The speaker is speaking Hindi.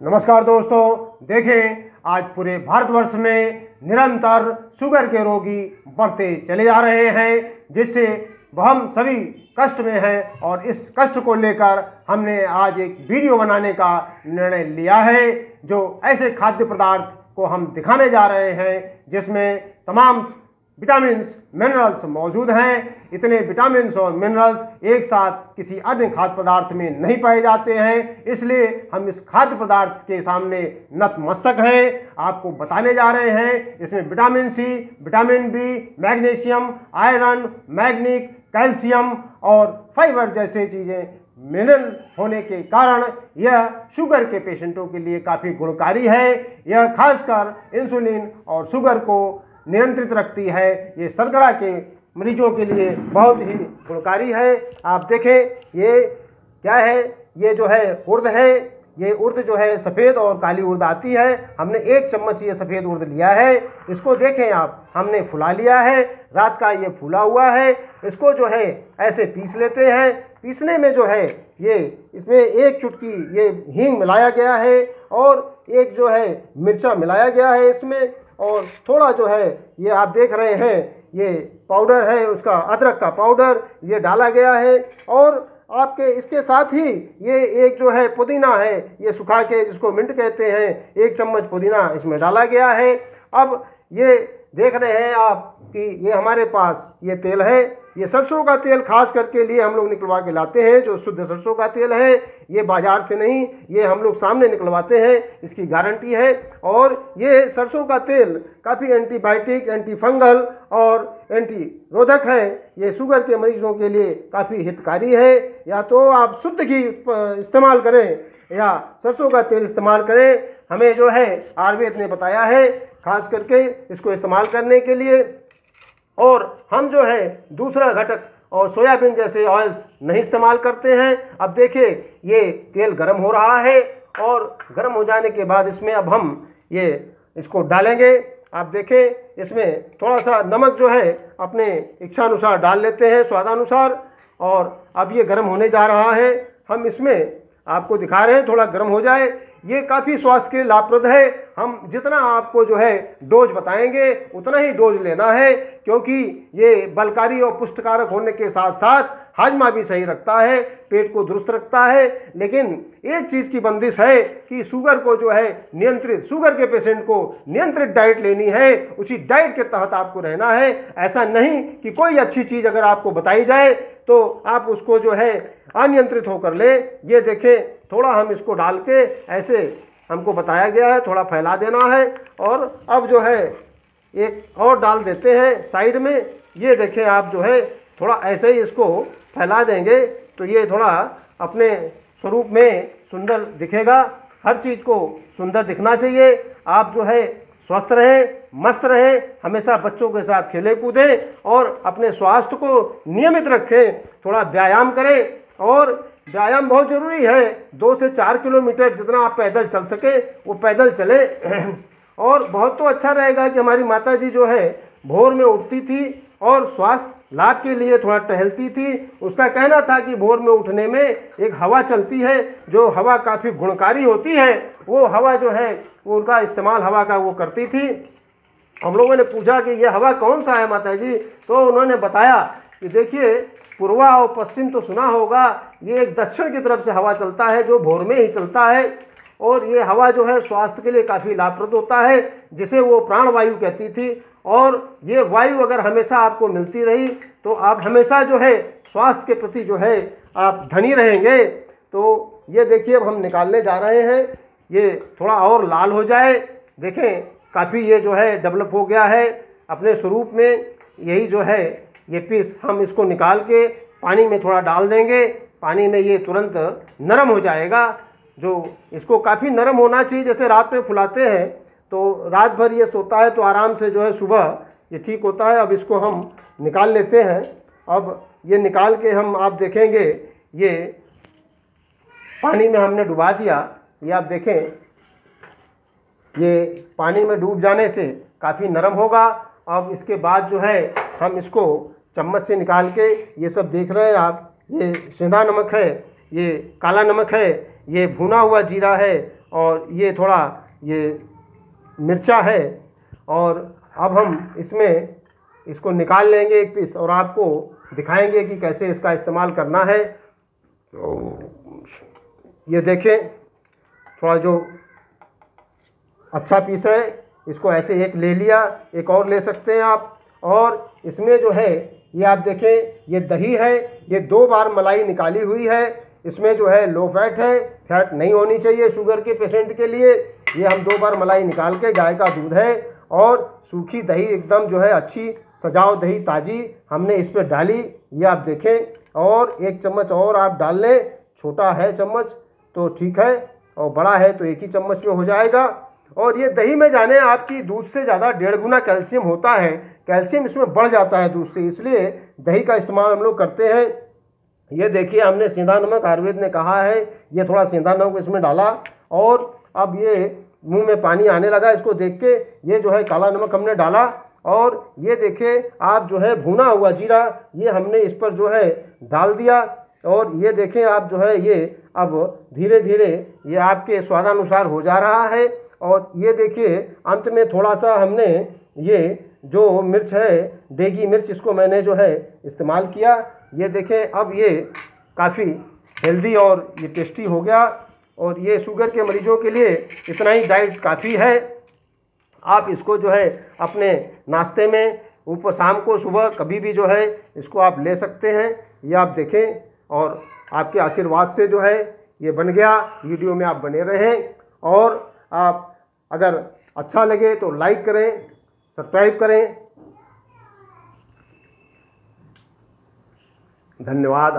नमस्कार दोस्तों, देखें, आज पूरे भारतवर्ष में निरंतर शुगर के रोगी बढ़ते चले जा रहे हैं, जिससे हम सभी कष्ट में हैं और इस कष्ट को लेकर हमने आज एक वीडियो बनाने का निर्णय लिया है, जो ऐसे खाद्य पदार्थ को हम दिखाने जा रहे हैं, जिसमें तमाम विटामिन मिनरल्स मौजूद हैं। इतने विटामिन और मिनरल्स एक साथ किसी अन्य खाद्य पदार्थ में नहीं पाए जाते हैं। इसलिए हम इस खाद्य पदार्थ के सामने नतमस्तक हैं। आपको बताने जा रहे हैं, इसमें vitamin C, vitamin B, magnesium, iron, मैग्निक, calcium और फाइबर जैसे चीज़ें मिनरल होने के कारण यह शुगर के पेशेंटों के लिए काफ़ी गुणकारी है। यह खासकर इंसुलिन और शुगर को नियंत्रित रखती है। ये सरगरा के मरीजों के लिए बहुत ही गुणकारी है। आप देखें, ये क्या है? ये जो है उर्द है। ये उर्द जो है सफ़ेद और काली उर्द आती है। हमने एक चम्मच ये सफ़ेद उर्द लिया है। इसको देखें आप, हमने फुला लिया है। रात का ये फूला हुआ है। इसको जो है ऐसे पीस लेते हैं। पीसने में जो है ये, इसमें एक चुटकी ये हींग मिलाया गया है और एक जो है मिर्चा मिलाया गया है इसमें। और थोड़ा जो है, ये आप देख रहे हैं, ये पाउडर है, उसका अदरक का पाउडर ये डाला गया है और आपके इसके साथ ही ये एक जो है पुदीना है, ये सुखा के जिसको मिंट कहते हैं, एक चम्मच पुदीना इसमें डाला गया है। अब ये देख रहे हैं आप कि ये हमारे पास ये तेल है ये सरसों का तेल खास करके लिए हम लोग निकलवा के लाते हैं, जो शुद्ध सरसों का तेल है, ये बाज़ार से नहीं, ये हम लोग सामने निकलवाते हैं, इसकी गारंटी है। और ये सरसों का तेल काफ़ी एंटीबायोटिक एंटी फंगल और एंटी रोधक है। ये शुगर के मरीजों के लिए काफ़ी हितकारी है। या तो आप शुद्ध घी इस्तेमाल करें, या सरसों का तेल इस्तेमाल करें। हमें जो है, आयुर्वेद ने बताया है, खास करके इसको इस्तेमाल करने के लिए। और हम जो है दूसरा घटक और सोयाबीन जैसे ऑयल्स नहीं इस्तेमाल करते हैं। अब देखिए, ये तेल गर्म हो रहा है और गर्म हो जाने के बाद इसमें अब हम ये इसको डालेंगे। आप देखें, इसमें थोड़ा सा नमक जो है अपने इच्छा अनुसार डाल लेते हैं स्वादानुसार और अब ये गर्म होने जा रहा है। हम इसमें आपको दिखा रहे हैं, थोड़ा गर्म हो जाए। ये काफ़ी स्वास्थ्य के लिए लाभप्रद है। हम जितना आपको जो है डोज बताएँगे, उतना ही डोज लेना है, क्योंकि ये बलकारी और पुष्टकारक होने के साथ साथ हाजमा भी सही रखता है, पेट को दुरुस्त रखता है। लेकिन एक चीज़ की बंदिश है कि शुगर को जो है नियंत्रित, शुगर के पेशेंट को नियंत्रित डाइट लेनी है, उसी डाइट के तहत आपको रहना है। ऐसा नहीं कि कोई अच्छी चीज़ अगर आपको बताई जाए तो आप उसको जो है अनियंत्रित होकर ले। ये देखें थोड़ा हम इसको डाल के ऐसे हमको बताया गया है, थोड़ा फैला देना है और अब जो है एक और डाल देते हैं साइड में। ये देखें आप जो है, थोड़ा ऐसे ही इसको फैला देंगे तो ये थोड़ा अपने स्वरूप में सुंदर दिखेगा। हर चीज़ को सुंदर दिखना चाहिए। आप जो है, स्वस्थ रहें, मस्त रहें, हमेशा बच्चों के साथ खेले कूदें और अपने स्वास्थ्य को नियमित रखें, थोड़ा व्यायाम करें और व्यायाम बहुत ज़रूरी है। दो से चार किलोमीटर जितना आप पैदल चल सके, वो पैदल चले। और बहुत तो अच्छा रहेगा कि हमारी माता जी जो है, भोर में उठती थी और स्वास्थ्य लाभ के लिए थोड़ा टहलती थी। उसका कहना था कि भोर में उठने में एक हवा चलती है, जो हवा काफ़ी गुणकारी होती है। वो हवा जो है, वो उनका इस्तेमाल हवा का वो करती थी। हम लोगों ने पूछा कि ये हवा कौन सा है माता जी तो उन्होंने बताया कि देखिए, पूर्वा और पश्चिम तो सुना होगा, ये एक दक्षिण की तरफ़ से हवा चलता है, जो भोर में ही चलता है, और ये हवा जो है स्वास्थ्य के लिए काफ़ी लाभप्रद होता है, जिसे वो प्राणवायु कहती थी। और ये वायु अगर हमेशा आपको मिलती रही तो आप हमेशा जो है स्वास्थ्य के प्रति जो है आप धनी रहेंगे। तो ये देखिए, अब हम निकालने जा रहे हैं, ये थोड़ा और लाल हो जाए। देखें, काफ़ी ये जो है डेवलप हो गया है अपने स्वरूप में, यही जो है ये पीस हम इसको निकाल के पानी में थोड़ा डाल देंगे। पानी में ये तुरंत नरम हो जाएगा। जो इसको काफ़ी नरम होना चाहिए, जैसे रात में फुलाते हैं तो रात भर ये सोता है तो आराम से जो है सुबह ये ठीक होता है। अब इसको हम निकाल लेते हैं। अब ये निकाल के हम, आप देखेंगे, ये पानी में हमने डुबा दिया। ये आप देखें, ये पानी में डूब जाने से काफ़ी नरम होगा। अब इसके बाद जो है, हम इसको चम्मच से निकाल के ये सब देख रहे हैं आप। ये सेंधा नमक है, ये काला नमक है, ये भुना हुआ जीरा है और ये थोड़ा ये मिर्चा है और अब हम इसमें इसको निकाल लेंगे एक पीस और आपको दिखाएँगे कि कैसे इसका इस्तेमाल करना है। तो ये देखें, थोड़ा जो अच्छा पीस है, इसको ऐसे एक ले लिया, एक और ले सकते हैं आप। और इसमें जो है ये आप देखें, ये दही है, ये दो बार मलाई निकाली हुई है, इसमें जो है लो फैट है फैट नहीं होनी चाहिए शुगर के पेशेंट के लिए, ये हम दो बार मलाई निकाल के गाय का दूध है, और सूखी दही एकदम जो है अच्छी सजाओ दही ताज़ी हमने इस पर डाली, ये आप देखें, और एक चम्मच और आप डाल लें, छोटा है चम्मच तो ठीक है, और बड़ा है तो एक ही चम्मच में हो जाएगा, और ये दही में जाने आपकी दूध से ज़्यादा डेढ़ गुना कैल्शियम होता है कैल्शियम इसमें बढ़ जाता है दूध से, इसलिए दही का इस्तेमाल हम लोग करते हैं। ये देखिए, हमने सीधा नमक, आयुर्वेद ने कहा है, ये थोड़ा सीधा नमक इसमें डाला और अब ये मुँह में पानी आने लगा इसको देख के। ये जो है काला नमक हमने डाला और ये देखिए, आप जो है भुना हुआ जीरा, ये हमने इस पर जो है डाल दिया और ये देखें आप जो है ये अब धीरे धीरे ये आपके स्वादानुसार हो जा रहा है और ये देखिए, अंत में थोड़ा सा हमने ये जो मिर्च है, देगी मिर्च, इसको मैंने जो है इस्तेमाल किया। ये देखें, अब ये काफ़ी हेल्दी और ये टेस्टी हो गया। और ये शुगर के मरीजों के लिए इतना ही डाइट काफ़ी है। आप इसको जो है अपने नाश्ते में, ऊपर शाम को, सुबह कभी भी जो है इसको आप ले सकते हैं। ये आप देखें, और आपके आशीर्वाद से जो है ये बन गया। वीडियो में आप बने रहें। और आप अगर अच्छा लगे तो लाइक करें सब्सक्राइब करें। धन्यवाद